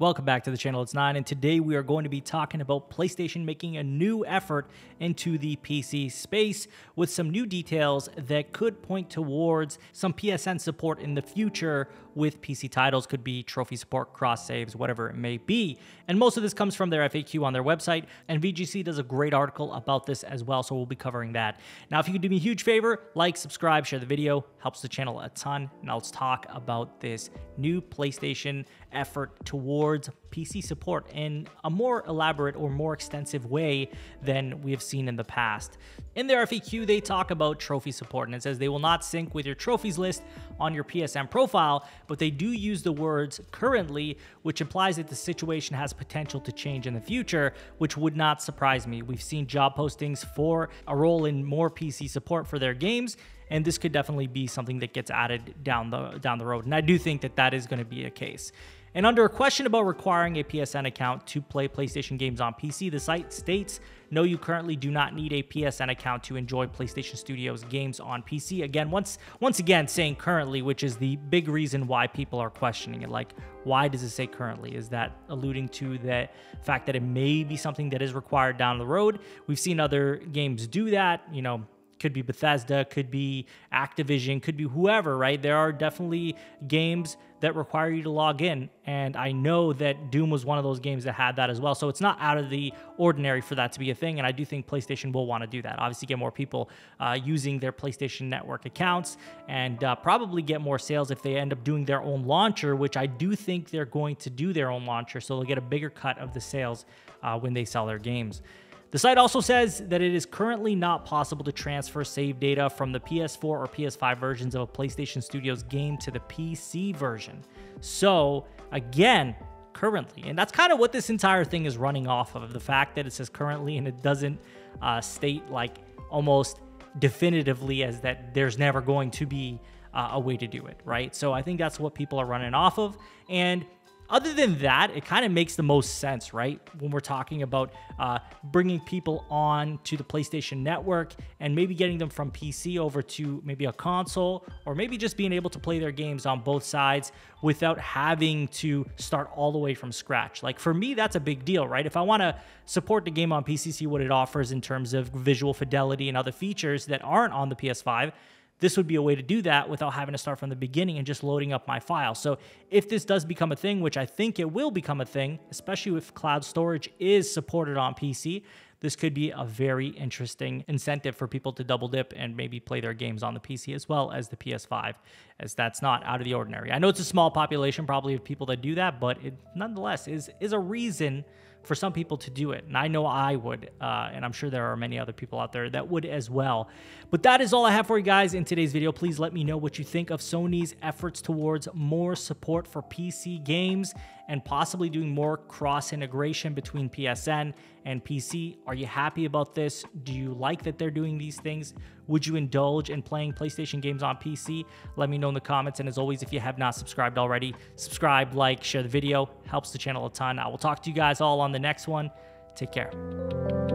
Welcome back to the channel. It's NIXNE, and today we are going to be talking about PlayStation making a new effort into the PC space with some new details that could point towards some PSN support in the future with PC titles. Could be trophy support, cross saves, whatever it may be. And most of this comes from their FAQ on their website, and VGC does a great article about this as well, so we'll be covering that. Now, if you could do me a huge favor, like, subscribe, share the video, helps the channel a ton. Now let's talk about this new PlayStation effort towards PC support in a more elaborate or more extensive way than we have seen in the past. In their FAQ, they talk about trophy support and it says they will not sync with your trophies list on your PSN profile, but they do use the words currently, which implies that the situation has potential to change in the future, which would not surprise me. We've seen job postings for a role in more PC support for their games, and this could definitely be something that gets added down the down the road. And I do think that that is going to be a case. And under a question about requiring a PSN account to play PlayStation games on PC, the site states, no, you currently do not need a PSN account to enjoy PlayStation Studios games on PC. Again, once once again saying currently, which is the big reason why people are questioning it. Like, why does it say currently? Is that alluding to the fact that it may be something that is required down the road? We've seen other games do that. You know, could be Bethesda, could be Activision, could be whoever, right? There are definitely games that require you to log in. And I know that Doom was one of those games that had that as well. So it's not out of the ordinary for that to be a thing. And I do think PlayStation will want to do that. Obviously, get more people uh, using their PlayStation Network accounts and uh, probably get more sales if they end up doing their own launcher, which I do think they're going to do their own launcher. So they'll get a bigger cut of the sales uh, when they sell their games. The site also says that it is currently not possible to transfer save data from the PS4 or PS5 versions of a PlayStation Studios game to the PC version. So, again, currently, and that's kind of what this entire thing is running off of the fact that it says currently and it doesn't uh, state like almost definitively as that there's never going to be uh, a way to do it, right? So I think that's what people are running off of. And other than that, it kind of makes the most sense, right? When we're talking about uh, bringing people on to the PlayStation Network and maybe getting them from PC over to maybe a console, or maybe just being able to play their games on both sides without having to start all the way from scratch. Like for me, that's a big deal, right? If I want to support the game on PC, see what it offers in terms of visual fidelity and other features that aren't on the PS5 this would be a way to do that without having to start from the beginning and just loading up my file. So if this does become a thing, which I think it will become a thing, especially if cloud storage is supported on PC, this could be a very interesting incentive for people to double dip and maybe play their games on the PC as well as the PS5, as that's not out of the ordinary. I know it's a small population probably of people that do that, but it nonetheless is is a reason for some people to do it. And I know I would, uh, and I'm sure there are many other people out there that would as well. But that is all I have for you guys in today's video. Please let me know what you think of Sony's efforts towards more support for PC games and possibly doing more cross integration between PSN and PC. Are you happy about this? Do you like that they're doing these things? Would you indulge in playing PlayStation games on PC? Let me know in the comments. And as always, if you have not subscribed already, subscribe, like, share the video. Helps the channel a ton. I will talk to you guys all on the next one. Take care.